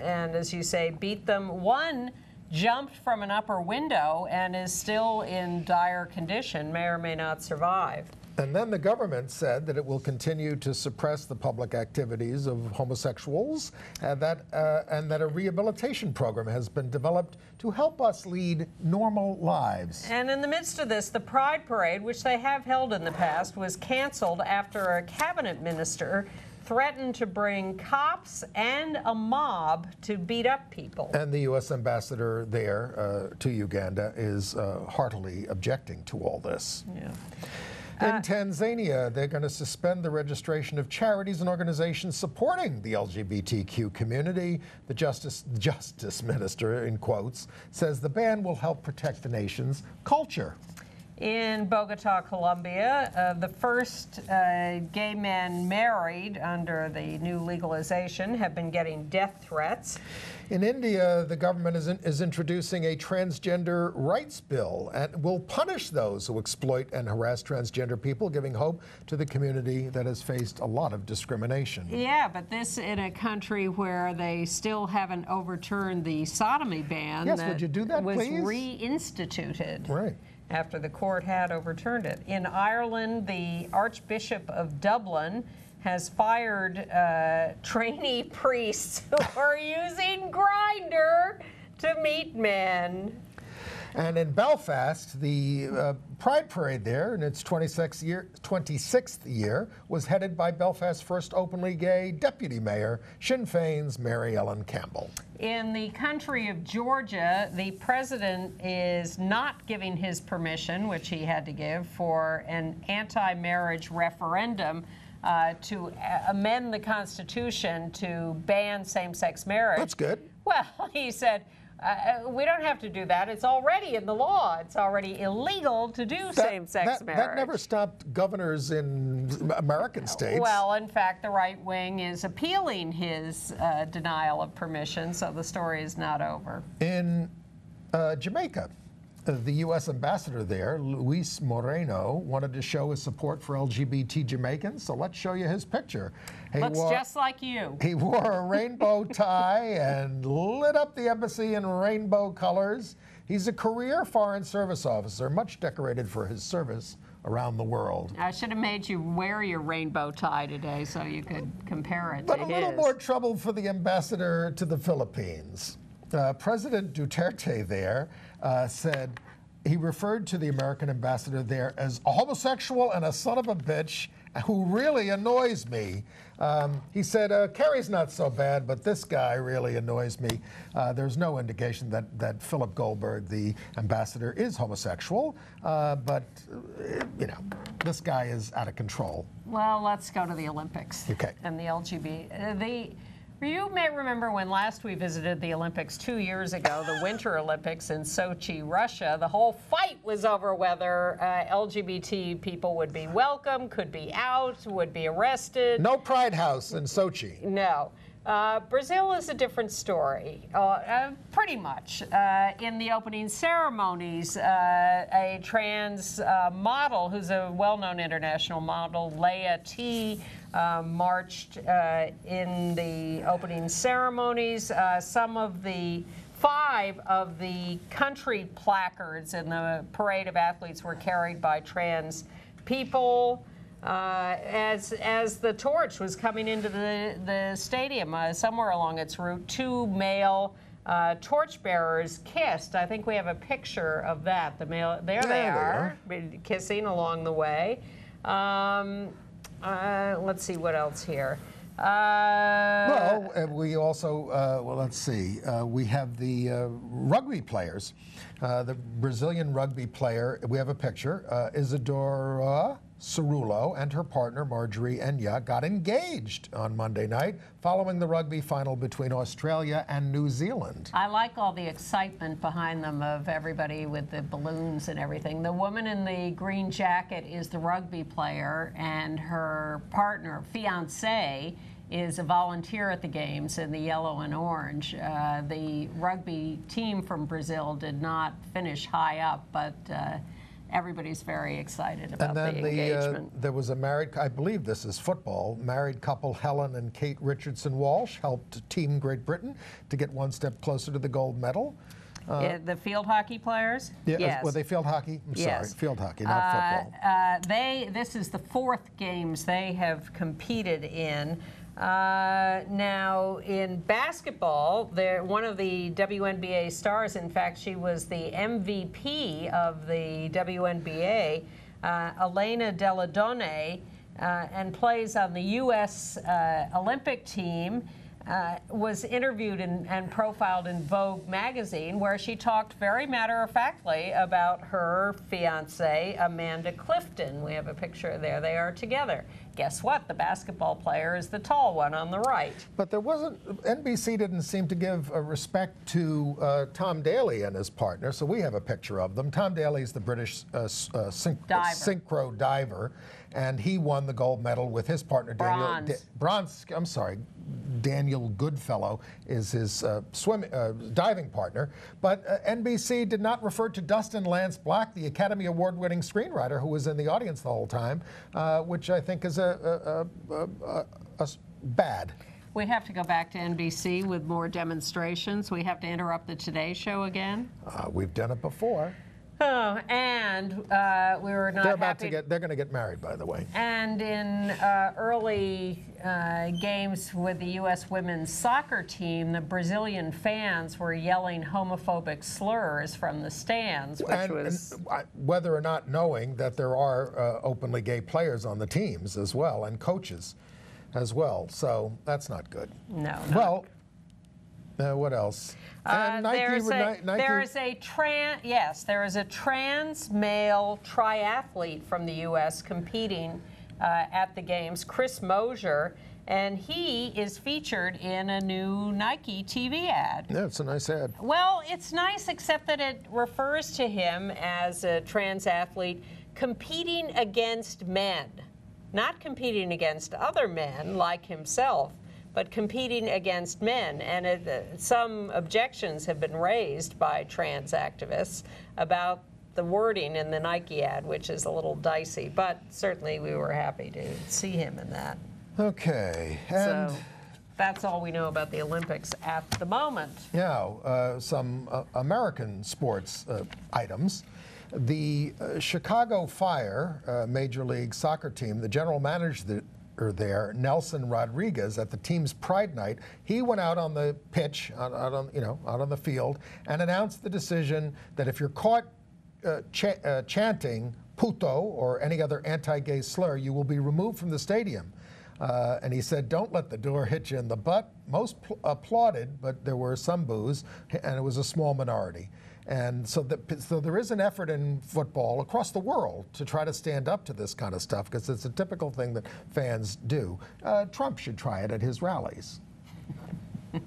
and as you say, beat them. One jumped from an upper window and is still in dire condition. May or may not survive.
And then the government said that it will continue to suppress the public activities of homosexuals, and that, uh, and that a rehabilitation program has been developed to help us lead normal lives.
And in the midst of this, the Pride Parade, which they have held in the past, was canceled after a cabinet minister threatened to bring cops and a mob to beat up people.
And the U.S. ambassador there uh, to Uganda is uh, heartily objecting to all this.
Yeah.
In Tanzania, they're going to suspend the registration of charities and organizations supporting the LGBTQ community. The Justice, Justice Minister, in quotes, says the ban will help protect the nation's culture.
In Bogota, Colombia, uh, the first uh, gay men married under the new legalization have been getting death threats.
In India, the government is, in, is introducing a transgender rights bill and will punish those who exploit and harass transgender people, giving hope to the community that has faced a lot of discrimination.
Yeah, but this in a country where they still haven't overturned the sodomy ban.
Yes, would you do that,
was
please?
reinstituted.
Right.
After the court had overturned it. In Ireland, the Archbishop of Dublin has fired uh, trainee priests who are using Grindr to meet men.
And in Belfast, the uh, Pride Parade there, in its 26th year, 26th year, was headed by Belfast's first openly gay deputy mayor, Sinn Féin's Mary Ellen Campbell.
In the country of Georgia, the president is not giving his permission, which he had to give, for an anti marriage referendum uh, to amend the Constitution to ban same sex marriage.
That's good.
Well, he said, uh, uh, we don't have to do that. It's already in the law. It's already illegal to do same sex
that,
marriage.
that never stopped governors in American states.
Well, in fact, the right wing is appealing his uh, denial of permission, so the story is not over.
In uh, Jamaica, uh, the U.S. ambassador there, Luis Moreno, wanted to show his support for LGBT Jamaicans, so let's show you his picture. He
Looks
wore-
just like you.
He wore a rainbow tie and lit up the embassy in rainbow colors. He's a career Foreign Service officer, much decorated for his service around the world.
I should have made you wear your rainbow tie today so you could compare it
But
to
a little
his.
more trouble for the ambassador to the Philippines. uh, President Duterte there uh, said he referred to the American ambassador there as a homosexual and a son of a bitch who really annoys me. Um, he said, uh, Kerry's not so bad, but this guy really annoys me. Uh, there's no indication that, that Philip Goldberg, the ambassador, is homosexual, uh, but, uh, you know, this guy is out of control.
Well, let's go to the Olympics.
Okay.
And the LGBT. Uh, the you may remember when last we visited the Olympics two years ago, the Winter Olympics in Sochi, Russia. The whole fight was over whether uh, LGBT people would be welcome, could be out, would be arrested.
No Pride House in Sochi.
No. Uh, Brazil is a different story, uh, uh, pretty much. Uh, in the opening ceremonies, uh, a trans model, who's a well known international model, Lea T, marched in the opening ceremonies. some of the five of the country placards in the parade of athletes were carried by trans people. Uh, as as the torch was coming into the the stadium, uh, somewhere along its route, two male uh, torchbearers kissed. I think we have a picture of that. The male, there,
There
they
they
are, kissing along the way. Um, uh, let's see what else here. Uh,
Well, uh, we also, uh, well, let's see, uh, we have the uh, rugby players. Uh, the Brazilian rugby player, we have a picture, uh, Isadora Cerulo and her partner, Marjorie Enya, got engaged on Monday night following the rugby final between Australia and New Zealand.
I like all the excitement behind them of everybody with the balloons and everything. The woman in the green jacket is the rugby player, and her partner, fiance, is a volunteer at the games in the yellow and orange. Uh, the rugby team from Brazil did not finish high up, but uh, everybody's very excited about
And then
the
the, uh,
engagement.
there was a married, I believe this is football, married couple Helen and Kate Richardson Walsh helped Team Great Britain to get one step closer to the gold medal.
Yeah, the field hockey players?
Yeah,
yes.
Were they field hockey? I'm
Yes.
sorry, field hockey, not
Uh,
football.
uh, they, this is the fourth games they have competed in. Uh, now, in basketball, they're one of the WNBA stars. In fact, she was the MVP of the WNBA, uh, Elena Delle Donne, uh, and plays on the U.S. Uh, Olympic team uh, was interviewed and, and profiled in Vogue magazine, where she talked very matter of factly about her fiance, Amanda Clifton. We have a picture there. They are together. Guess what? The basketball player is the tall one on the right.
But there wasn't, NBC didn't seem to give respect to uh, Tom Daley and his partner, so we have a picture of them. Tom Daley is the British uh, uh, syn-
Diver.
synchro diver, and he won the gold medal with his partner, Daniel.
Bronze.
Da- bronze, I'm sorry, Daniel Goodfellow is his uh, swim, uh, diving partner. But uh, NBC did not refer to Dustin Lance Black, the Academy Award winning screenwriter who was in the audience the whole time, uh, which I think is a, Uh, uh, uh, bad.
We have to go back to NBC with more demonstrations. We have to interrupt the Today Show again.
Uh, we've done it before.
Oh, and uh, we were not
They're about to get. They're going to get married, by the way.
And in uh, early uh, games with the U.S. women's soccer team, the Brazilian fans were yelling homophobic slurs from the stands, which
And,
was
and, uh, whether or not knowing that there are uh, openly gay players on the teams as well and coaches as well. So that's not good.
no. no.
Well, uh, what else?
Uh,
And Nike
there's a,
Nike-
there is a trans yes there is a trans male triathlete from the U.S. competing uh, at the games, Chris Mosier, and he is featured in a new Nike TV ad.
Yeah, it's a nice ad.
Well, it's nice, except that it refers to him as a trans athlete competing against men, not competing against other men like himself, but competing against men. And it, uh, some objections have been raised by trans activists about the wording in the Nike ad, which is a little dicey, but certainly we were happy to see him in that.
Okay. And
so that's all we know about the Olympics at the moment.
now, uh, some uh, American sports uh, items. The uh, Chicago Fire, uh, Major League Soccer team, the general manager, there, Nelson Rodriguez, at the team's Pride Night. He went out on the pitch, out, out on you know, out on the field, and announced the decision that if you're caught uh, cha- uh, chanting "puto" or any other anti-gay slur, you will be removed from the stadium. Uh, and he said, "Don't let the door hit you in the butt." Most pl- applauded, but there were some boos, and it was a small minority. And so, the, so there is an effort in football across the world to try to stand up to this kind of stuff because it's a typical thing that fans do. Uh, Trump should try it at his rallies.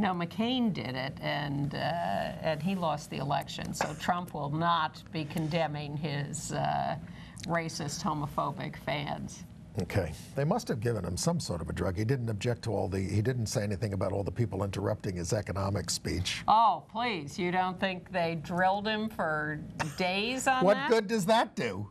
No, McCain did it, and uh, and he lost the election. So Trump will not be condemning his uh, racist, homophobic fans.
Okay. They must have given him some sort of a drug. He didn't object to all the, he didn't say anything about all the people interrupting his economic speech.
Oh, please! You don't think they drilled him for days on
What
that?
What good does that do?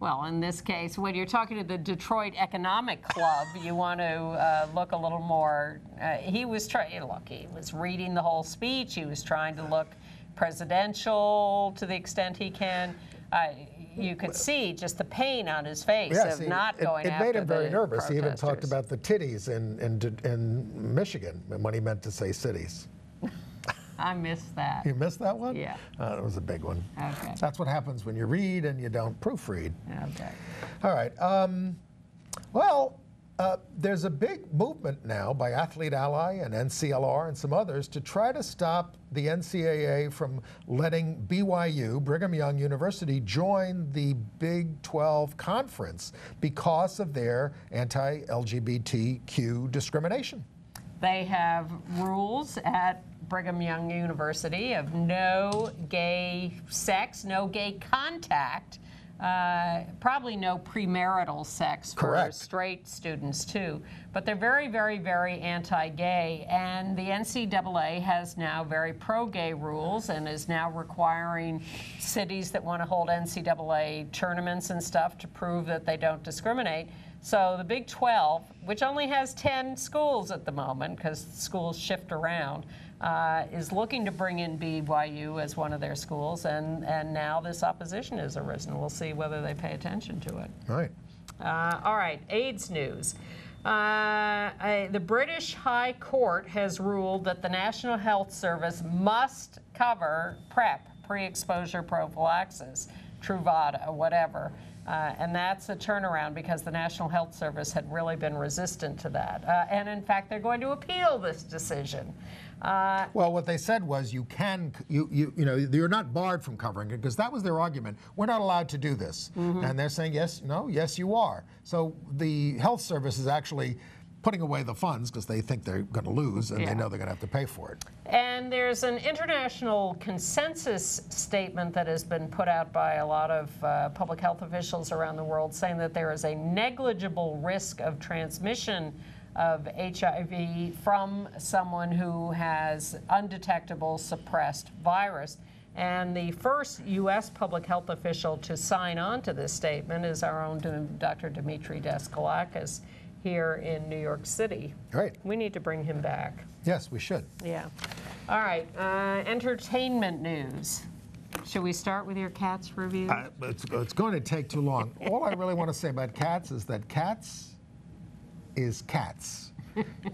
Well, in this case, when you're talking to the Detroit Economic Club, you want to uh, look a little more. Uh, he was trying. Look, he was reading the whole speech. He was trying to look presidential to the extent he can. Uh, you could see just the pain on his face
Yes,
of
he-
not
it,
going
it made him very nervous. He even talked about the titties in, in, in Michigan when he meant to say cities.
I missed that.
You missed that one?
Yeah.
Uh, it was a big one.
Okay.
That's what happens when you read and you don't proofread.
Okay.
All right. Um, well, uh, there's a big movement now by Athlete Ally and NCLR and some others to try to stop the NCAA from letting BYU, Brigham Young University, join the Big 12 conference because of their anti LGBTQ discrimination.
They have rules at Brigham Young University of no gay sex, no gay contact, uh, probably no premarital sex for
Correct.
straight students too. But they're very, very, very anti-gay, and the NCAA has now very pro-gay rules and is now requiring cities that want to hold NCAA tournaments and stuff to prove that they don't discriminate. So the Big 12, which only has 10 schools at the moment because schools shift around, uh, is looking to bring in BYU as one of their schools, and, and now this opposition has arisen. We'll see whether they pay attention to it.
All right.
Uh, all right, AIDS news. Uh, I- the British High Court has ruled that the National Health Service must cover PrEP, pre exposure prophylaxis, Truvada, whatever. Uh, and that's a turnaround because the National Health Service had really been resistant to that. Uh, and in fact, they're going to appeal this decision. Uh,
Well, what they said was you can, you, you, you know, you're not barred from covering it because that was their argument. We're not allowed to do this. And they're saying, yes, no, yes, you are. So the health service is actually putting away the funds because they think they're going to lose and
Yeah.
they know they're going to have to pay for it.
And there's an international consensus statement that has been put out by a lot of uh, public health officials around the world saying that there is a negligible risk of transmission of HIV from someone who has undetectable suppressed virus. And the first U.S. public health official to sign on to this statement is our own Dr. Demetre Daskalakis here in New York City.
Great.
We need to bring him back.
Yes, we should.
Yeah. All right. Uh, entertainment news. Should we start with your cats review?
Uh, it's, it's going to take too long. All I really want to say about cats is that cats is cats.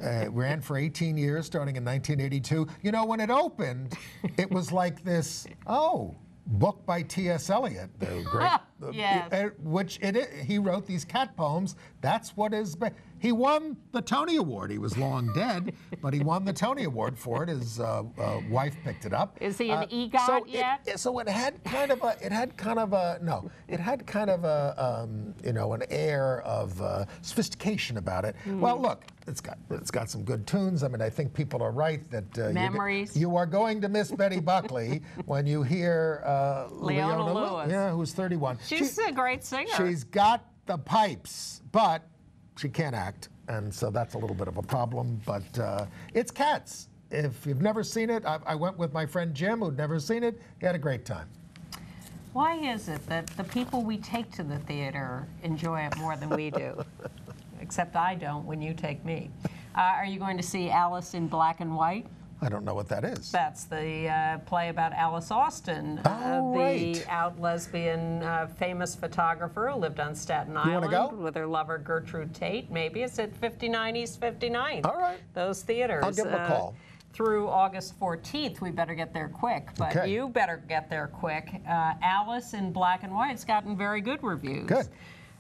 Uh, ran for 18 years, starting in 1982. You know, when it opened, it was like this, oh, book by T.S. Eliot, the great,
Yes.
uh, which it, i- he wrote these cat poems. That's what is. He won the Tony Award. He was long dead, but he won the Tony Award for it. His uh, uh, wife picked it up.
Is he an
Uh,
EGOT
so it-
yet?
yeah, so it had kind of a, it had kind of a, no, it had kind of a, um, you know, an air of uh, sophistication about it.
Hmm.
Well, look, it's got, it's got some good tunes. I mean, I think people are right that uh,
Memories.
You, are going to miss Betty Buckley when you hear uh,
Leona
Leona, Lew-
Lewis.
yeah, who's 31.
She's
She-
a great singer.
she's got the pipes, but she can't act, and so that's a little bit of a problem. But uh, it's Cats. If you've never seen it, I, I went with my friend Jim, who'd never seen it. He had a great time.
Why is it that the people we take to the theater enjoy it more than we do? Except I don't when you take me. Uh, are you going to see Alice in Black and White?
I don't know what that is.
That's the uh, play about Alice Austen, uh,
Oh,
the
right.
out lesbian uh, famous photographer who lived on Staten Island
go?
with her lover Gertrude Tate. Maybe it's at 59 East 59th.
All right.
Those theaters.
I'll give 'em a
uh,
call.
Through August 14th, we better get there quick. But
Okay.
you better get there quick. Uh, Alice in Black and White's gotten very good reviews.
Good.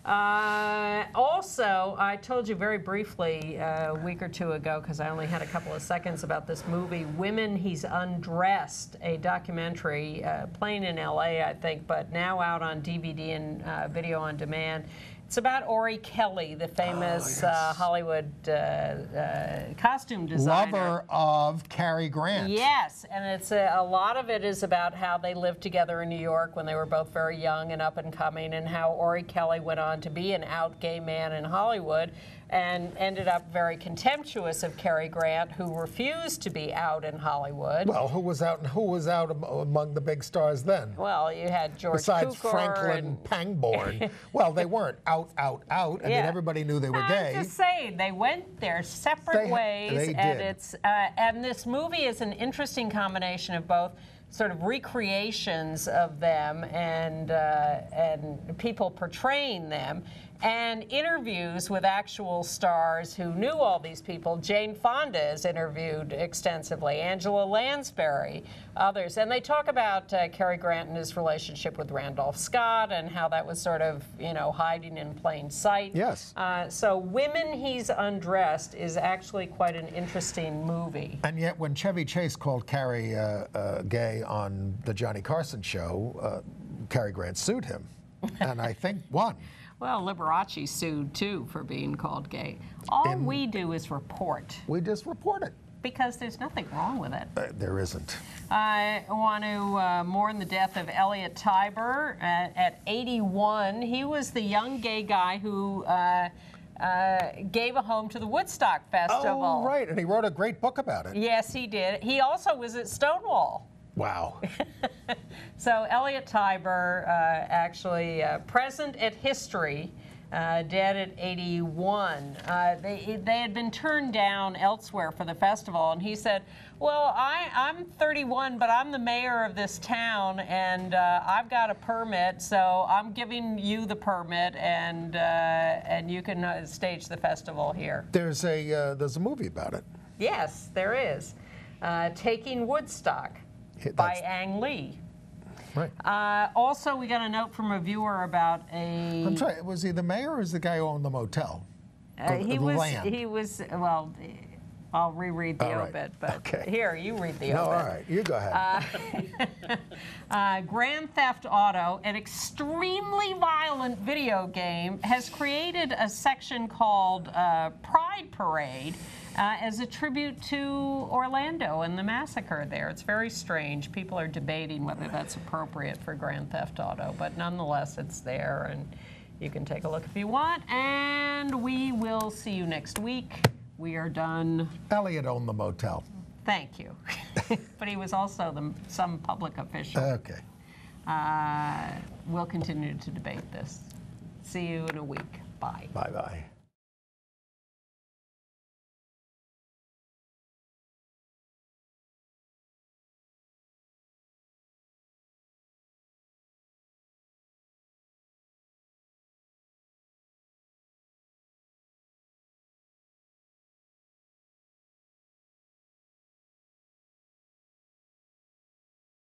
Uh, also, I told you very briefly uh, a week or two ago, because I only had a couple of seconds about this movie, Women He's Undressed, a documentary uh, playing in LA, I think, but now out on DVD and uh, video on demand. It's about Orry-Kelly, the famous uh, Hollywood uh, uh, costume designer.
Lover of Cary Grant.
Yes, and it's a, a lot of it is about how they lived together in New York when they were both very young and up and coming, and how Orry-Kelly went on to be an out gay man in Hollywood and ended up very contemptuous of Cary Grant, who refused to be out in Hollywood.
Well, who was out and who was out among the big stars then?
Well, you had George
Besides
Cukor
Franklin
and
Pangborn. well, they weren't out, out, out. I mean, everybody knew they were
I'm
gay.
just saying they went their separate
They-
ways,
they
and it's uh, and this movie is an interesting combination of both sort of recreations of them and uh, and people portraying them. And interviews with actual stars who knew all these people. Jane Fonda is interviewed extensively, Angela Lansbury, others. And they talk about uh, Cary Grant and his relationship with Randolph Scott and how that was sort of, you know, hiding in plain sight.
Yes.
Uh, so, Women He's Undressed is actually quite an interesting movie.
And yet, when Chevy Chase called Cary uh, uh, gay on the Johnny Carson show, uh, Cary Grant sued him, and I think won.
Well, Liberace sued too for being called gay. All we do is report
We just report it.
because there's nothing wrong with it.
Uh, there isn't.
I want to uh, mourn the death of Elliot Tiber at, at 81. He was the young gay guy who uh, uh, gave a home to the Woodstock Festival.
Oh, right. And he wrote a great book about it.
Yes, he did. He also was at Stonewall.
Wow.
So Elliot Tiber, uh, actually uh, present at history, uh, dead at 81. Uh, they, they had been turned down elsewhere for the festival, and he said, "Well, I, I'm 31, but I'm the mayor of this town, and uh, I've got a permit, so I'm giving you the permit, and uh, and you can uh, stage the festival here."
There's a uh, there's a movie about it.
Yes, there is. Uh, Taking Woodstock by Ang Lee.
Right.
Uh, also, we got a note from a viewer about a.
I'm sorry. Was he the mayor or is the guy who owned the motel?
uh,
the-
he
the
was.
land?
He was. Well, I'll reread the
All right.
obit, but
Okay.
here you read the
No,
obit.
all right. You go ahead.
Uh, Grand Theft Auto, an extremely violent video game, has created a section called uh, Pride Parade uh, as a tribute to Orlando and the massacre there. It's very strange. People are debating whether that's appropriate for Grand Theft Auto, but nonetheless, it's there, and you can take a look if you want. And we will see you next week. We are done.
Elliot owned the motel.
Thank you. but he was also the, some public official.
Okay.
Uh, we'll continue to debate this. See you in a week. Bye.
Bye bye.